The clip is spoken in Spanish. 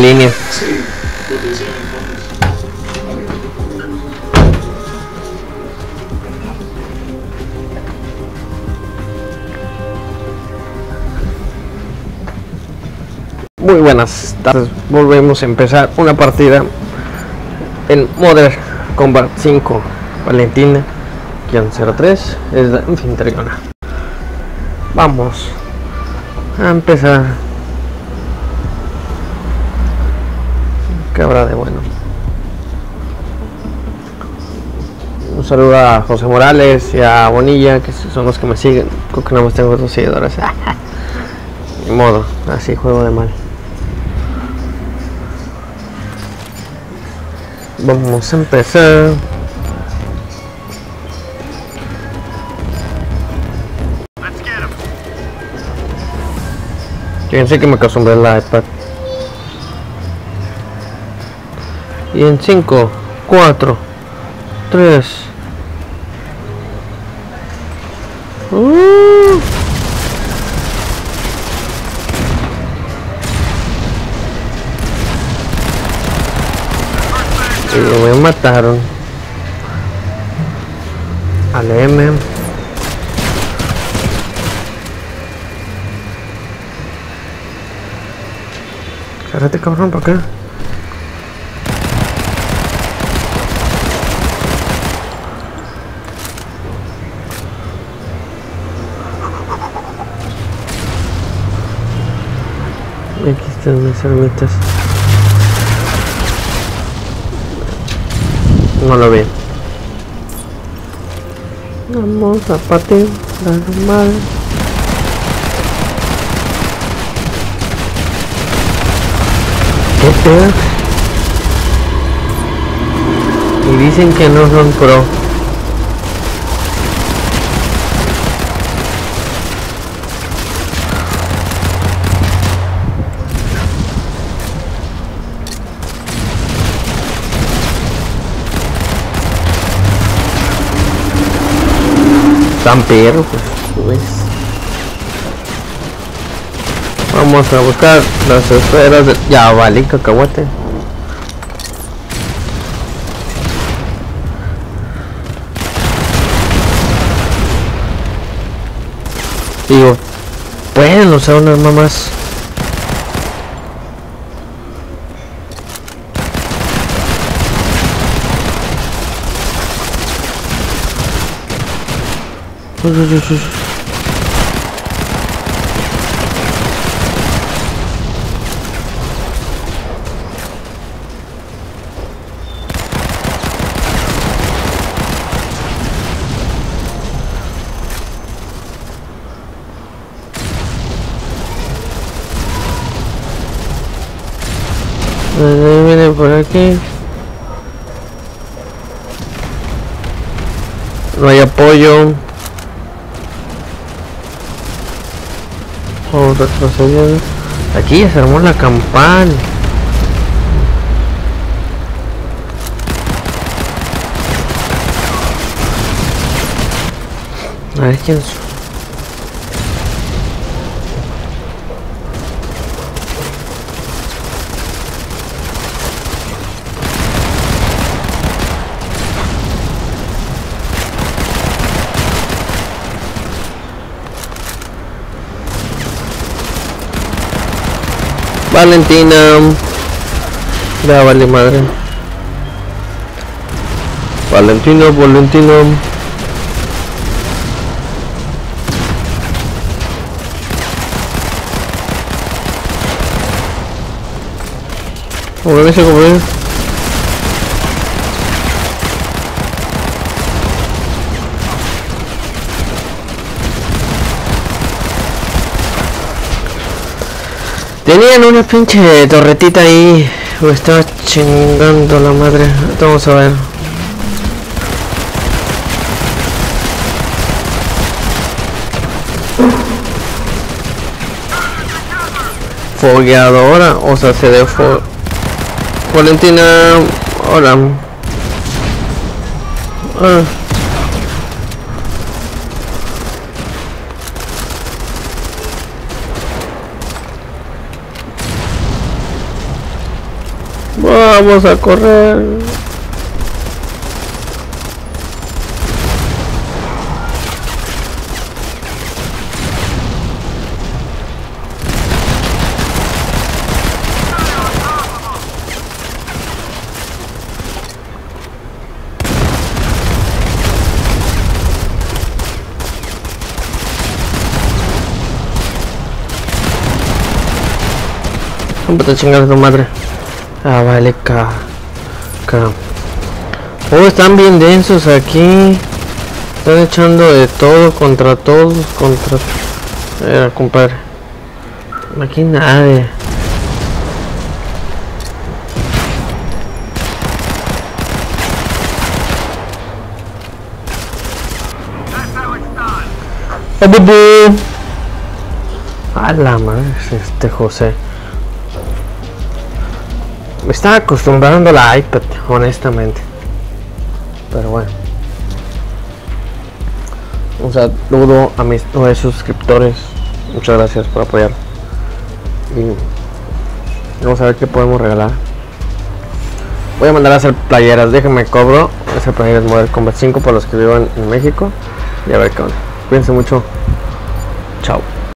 línea. Sí. Muy buenas tardes, volvemos a empezar una partida en Modern Combat 5 Valentina 03 es la anfitriona. Vamos a empezar. ¿Qué habrá de bueno? Un saludo a José Morales y a Bonilla, que son los que me siguen. Creo que no más tengo dos seguidores. Ni modo, así juego de mal. Vamos a empezar. Fíjense que me acostumbré al iPad. Y en 5, 4, 3. Uh. Y me mataron. Al M. Cabrón para acá. Están unas ermitas. No lo vi. Vamos a patear la normal. ¿Qué pedo? Y dicen que no son pro. Tan perro, pues. Vamos a buscar las esferas de... Ya vale, cacahuate. Digo, pueden usar unas mamás. Viene por aquí. No hay apoyo. Vamos retrocediendo. Aquí ya se armó la campana. A ver quién Valentina. Ya vale madre. Valentino, Valentino. Como ese como Tenían una pinche torretita ahí. Me estaba chingando la madre. Vamos a ver. Fogueadora. O sea, se de fo... Valentina. Hola. Ah. Vamos a correr. Vete a chingar a tu madre. Ah, vale, ca. ca. Oh, están bien densos aquí. Están echando de todo contra todos. Contra. Era, compadre. Aquí nadie. ¡Oh, bubu! A la madre, este José. Me estaba acostumbrando a la iPad, honestamente. Pero bueno. Un saludo a mis nueve suscriptores. Muchas gracias por apoyar. Y vamos a ver qué podemos regalar. Voy a mandar a hacer playeras. Déjenme cobro. Esa playera es Model Combat 5 para los que vivan en México. Y a ver qué onda. Cuídense mucho. Chao.